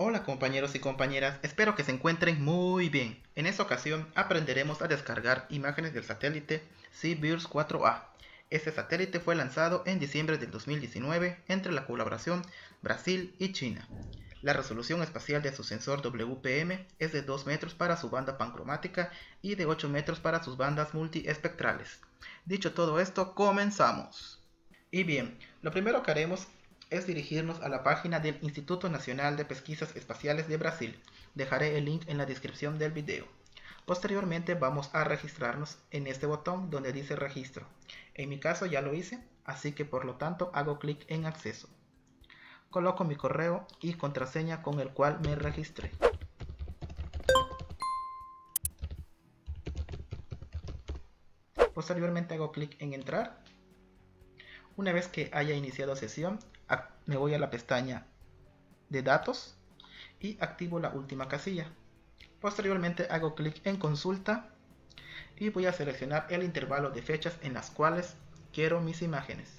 Hola compañeros y compañeras, espero que se encuentren muy bien. En esta ocasión aprenderemos a descargar imágenes del satélite CBIRS 4A. Este satélite fue lanzado en diciembre del 2019 entre la colaboración Brasil y China. La resolución espacial de su sensor WPM es de 2 metros para su banda pancromática y de 8 metros para sus bandas multiespectrales. Dicho todo esto, comenzamos. Y bien, lo primero que haremos es dirigirnos a la página del Instituto Nacional de Pesquisas Espaciales de Brasil. Dejaré el link en la descripción del video. Posteriormente vamos a registrarnos en este botón donde dice registro. En mi caso ya lo hice, así que por lo tanto hago clic en acceso coloco mi correo y contraseña con el cual me registré. Posteriormente hago clic en entrar. Una vez que haya iniciado sesión, me voy a la pestaña de datos y activo la última casilla. Posteriormente hago clic en consulta y voy a seleccionar el intervalo de fechas en las cuales quiero mis imágenes.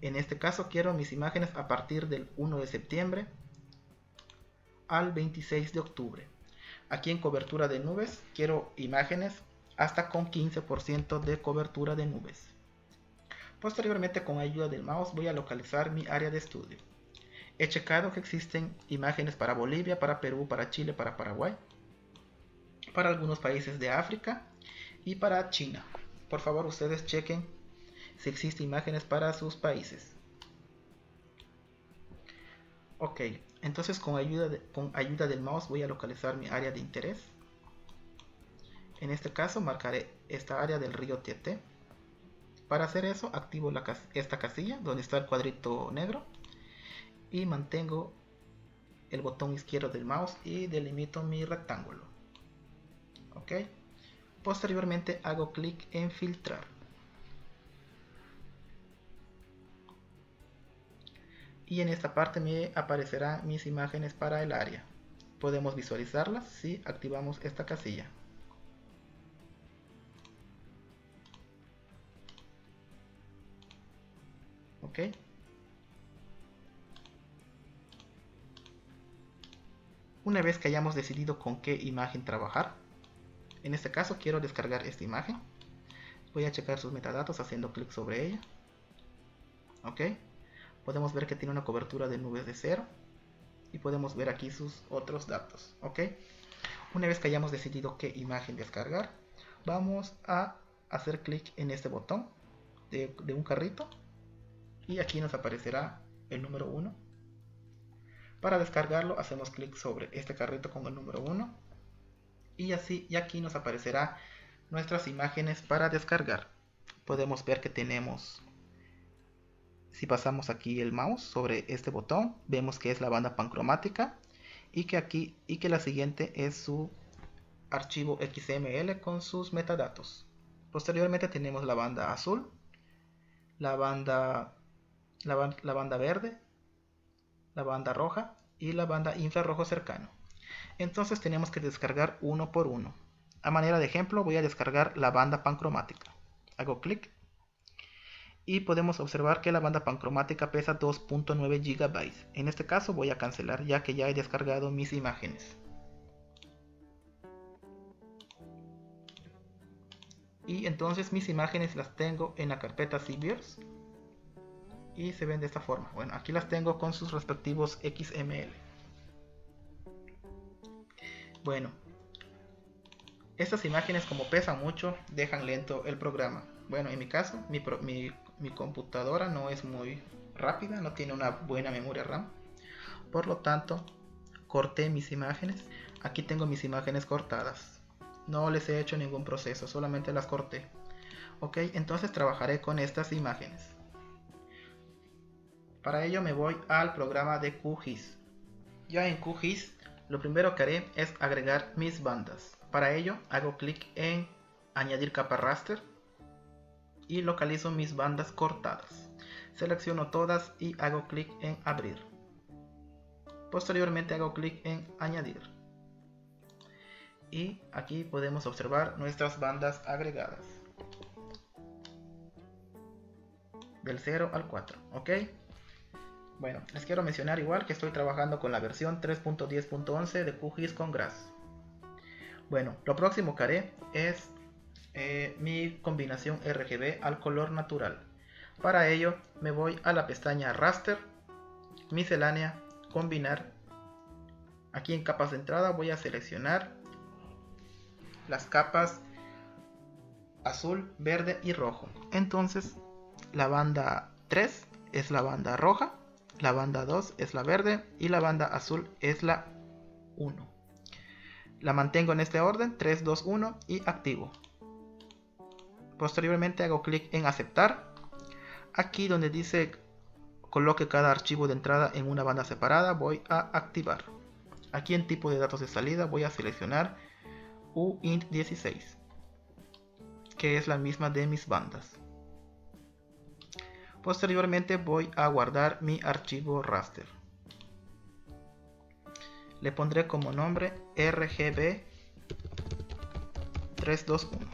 En este caso quiero mis imágenes a partir del 1 de septiembre al 26 de octubre. Aquí en cobertura de nubes quiero imágenes hasta con 15% de cobertura de nubes. Posteriormente con ayuda del mouse voy a localizar mi área de estudio. He checado que existen imágenes para Bolivia, para Perú, para Chile, para Paraguay, para algunos países de África y para China. Por favor ustedes chequen si existen imágenes para sus países. Ok, entonces con ayuda, con ayuda del mouse voy a localizar mi área de interés. En este caso marcaré esta área del río Tieté. Para hacer eso activo esta casilla donde está el cuadrito negro y mantengo el botón izquierdo del mouse y delimito mi rectángulo. Ok. Posteriormente hago clic en filtrar. y en esta parte me aparecerán mis imágenes para el área. Podemos visualizarlas si activamos esta casilla. Una vez que hayamos decidido con qué imagen trabajar, en este caso quiero descargar esta imagen. Voy a checar sus metadatos haciendo clic sobre ella. Ok. Podemos ver que tiene una cobertura de nubes de cero. Y podemos ver aquí sus otros datos. Ok. Una vez que hayamos decidido qué imagen descargar vamos a hacer clic en este botón de, un carrito y aquí nos aparecerá el número 1 para descargarlo hacemos clic sobre este carrito con el número 1 y así y aquí nos aparecerá nuestras imágenes para descargar. Podemos ver que tenemos si pasamos aquí el mouse sobre este botón, vemos que es la banda pancromática y que aquí y que la siguiente es su archivo XML con sus metadatos. Posteriormente tenemos la banda azul, la banda, la, banda verde, la banda roja y la banda infrarrojo cercano. Entonces tenemos que descargar uno por uno. A manera de ejemplo voy a descargar la banda pancromática. Hago clic y podemos observar que la banda pancromática pesa 2.9 GB. En este caso voy a cancelar ya que ya he descargado mis imágenes. Y entonces mis imágenes las tengo en la carpeta CBears y se ven de esta forma. Bueno, aquí las tengo con sus respectivos XML. Bueno, estas imágenes como pesan mucho dejan lento el programa. Bueno, en mi caso, mi, mi mi computadora no es muy rápida, no tiene una buena memoria RAM. Por lo tanto, corté mis imágenes. Aquí tengo mis imágenes cortadas. No les he hecho ningún proceso, solamente las corté. Ok, entonces trabajaré con estas imágenes. Para ello me voy al programa de QGIS. Ya en QGIS, lo primero que haré es agregar mis bandas. Para ello, hago clic en añadir capa raster y localizo mis bandas cortadas. Selecciono todas y hago clic en abrir. Posteriormente hago clic en añadir. Y aquí podemos observar nuestras bandas agregadas. Del 0 al 4, ¿ok? Bueno, les quiero mencionar igual que estoy trabajando con la versión 3.10.11 de QGIS con Grass. Bueno, lo próximo que haré es eh, mi combinación RGB al color natural. Para ello me voy a la pestaña Raster, Miscelánea, Combinar. Aquí en capas de entrada voy a seleccionar las capas azul, verde y rojo. Entonces la banda 3 es la banda roja, la banda 2 es la verde y la banda azul es la 1. La mantengo en este orden, 3, 2, 1 y activo. Posteriormente hago clic en aceptar. Aquí donde dice coloque cada archivo de entrada en una banda separada, voy a activar. Aquí en tipo de datos de salida voy a seleccionar uint16, que es la misma de mis bandas. Posteriormente voy a guardar mi archivo raster. Le pondré como nombre RGB 321.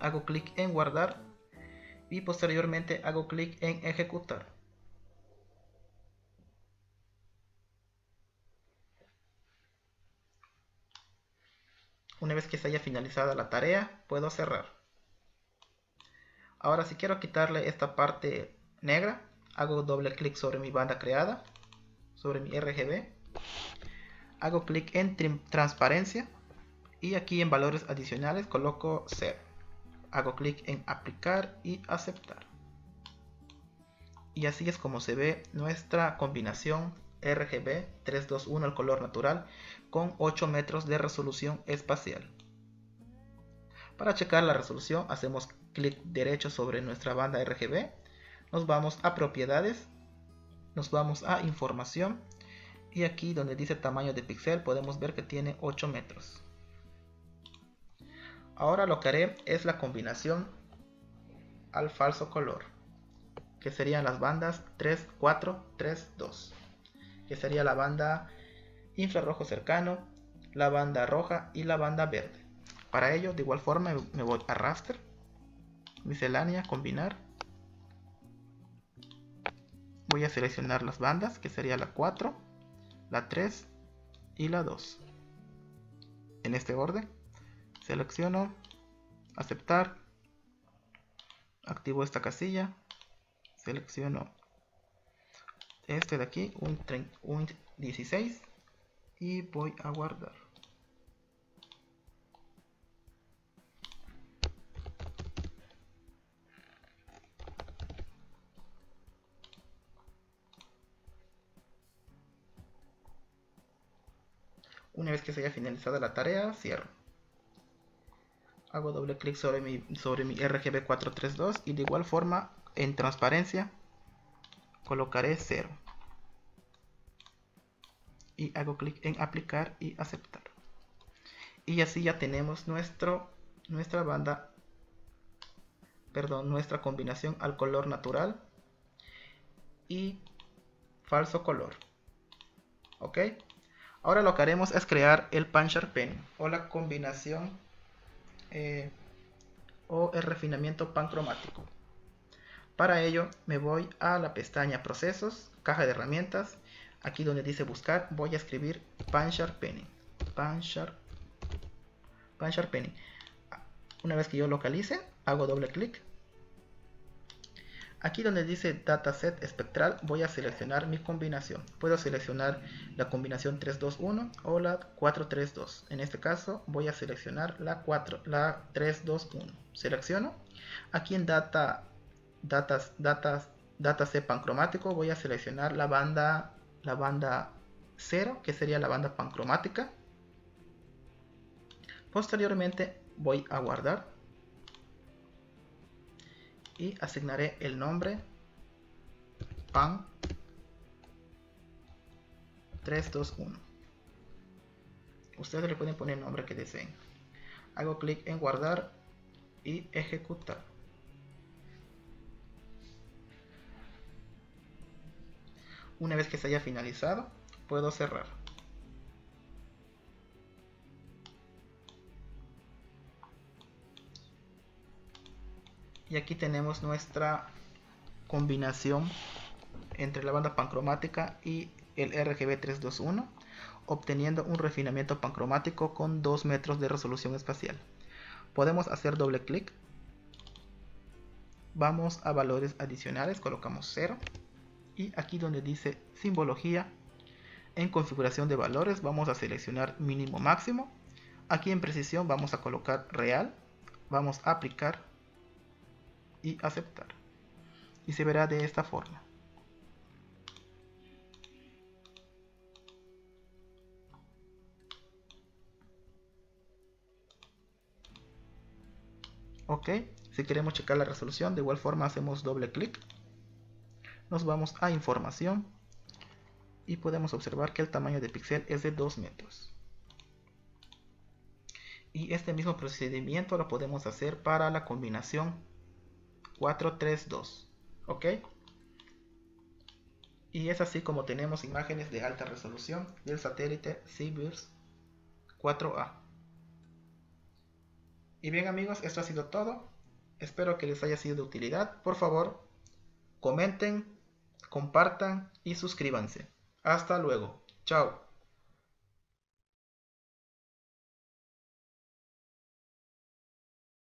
Hago clic en guardar y posteriormente hago clic en ejecutar. Una vez que se haya finalizada la tarea, puedo cerrar. Ahora si quiero quitarle esta parte negra, hago doble clic sobre mi banda creada, sobre mi RGB. Hago clic en transparencia y aquí en valores adicionales coloco 0. Hago clic en aplicar y aceptar. Y así es como se ve nuestra combinación RGB 321 el color natural con 8 metros de resolución espacial. Para checar la resolución hacemos clic derecho sobre nuestra banda RGB, nos vamos a propiedades, nos vamos a información y aquí donde dice tamaño de píxel podemos ver que tiene 8 metros. Ahora lo que haré es la combinación al falso color, que serían las bandas 3, 4, 3, 2 que sería la banda infrarrojo cercano, la banda roja y la banda verde. Para ello, de igual forma, me voy a raster, miscelánea, combinar. Voy a seleccionar las bandas, que sería la 4, la 3 y la 2. En este orden, selecciono, aceptar, activo esta casilla, selecciono este de aquí, un, un 16 y voy a guardar. Una vez que se haya finalizado la tarea, cierro. Hago doble clic sobre mi, sobre mi RGB 432 y de igual forma en transparencia colocaré 0 y hago clic en aplicar y aceptar. Y así ya tenemos nuestro nuestra banda perdón nuestra combinación al color natural y falso color. Ok ahora lo que haremos es crear el puncher pen o la combinación eh, o el refinamiento pancromático para ello me voy a la pestaña procesos, caja de herramientas, aquí donde dice buscar voy a escribir Puncher Penning. Puncher, Puncher. Una vez que yo localice, hago doble clic. Aquí donde dice Dataset Espectral voy a seleccionar mi combinación. Puedo seleccionar la combinación 321 o la 432. En este caso voy a seleccionar la 4, la 321. Selecciono. Aquí en Data datas, datas, dataset pancromático, voy a seleccionar la banda, la banda 0, que sería la banda pancromática. Posteriormente voy a guardar y asignaré el nombre pan 321. Ustedes le pueden poner el nombre que deseen. Hago clic en guardar y ejecutar. Una vez que se haya finalizado, puedo cerrar. Y aquí tenemos nuestra combinación entre la banda pancromática y el RGB 321 obteniendo un refinamiento pancromático con 2 metros de resolución espacial. Podemos hacer doble clic. Vamos a valores adicionales, colocamos 0. Y aquí donde dice simbología, en configuración de valores vamos a seleccionar mínimo máximo. Aquí en precisión vamos a colocar real. Vamos a aplicar y aceptar. Y se verá de esta forma. ok si queremos checar la resolución de igual forma hacemos doble clic nos vamos a información y podemos observar que el tamaño de píxel es de 2 metros y este mismo procedimiento lo podemos hacer para la combinación 432 ok y es así como tenemos imágenes de alta resolución del satélite CBIRS 4A y bien amigos, esto ha sido todo. Espero que les haya sido de utilidad. Por favor, comenten, compartan y suscríbanse. Hasta luego. Chao.